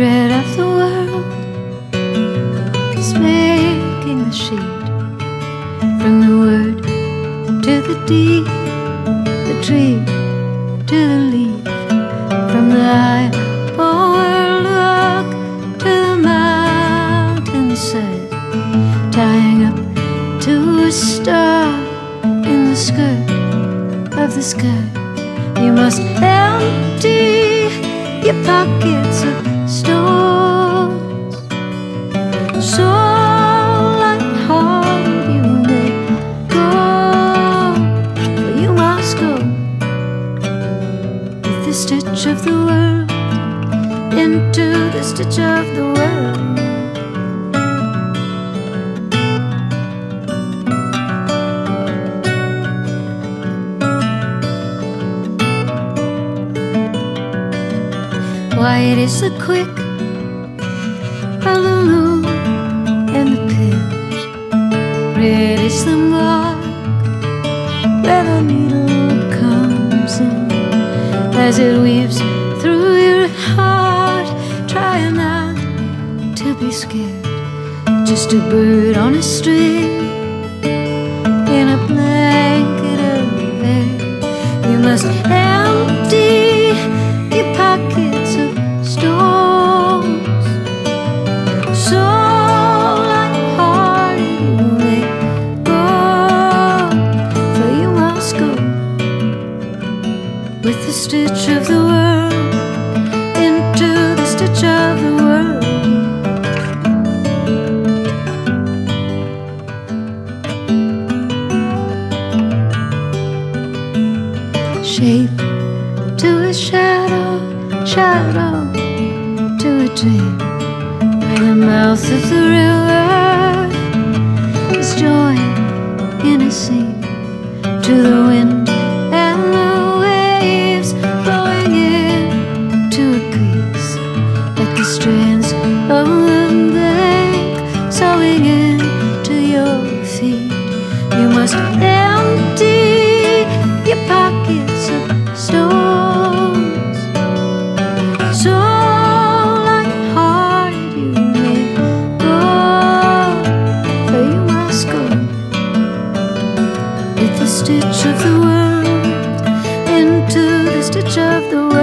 thread of the world is making the sheet. From the word to the deed, the tree to the leaf, from the high overlook to the mountainside, tying up to a star in the skirt of the sky. You must empty your pockets of stones. So you go, you must go with the stitch of the world into the stitch of the world. White is the quick of the moon and the pills. Red is the mark where the needle comes in as it weaves through your heart. Trying not to be scared, just a bird on a string in a blanket of air. You must the stitch of the world into the stitch of the world. shape to a shadow, shadow to a dream. Where the mouth of the river is joined in a sea to the wind to your feet. You must empty your pockets of stones. So light-hearted you may go, but you must go with the stitch of the world into the stitch of the world.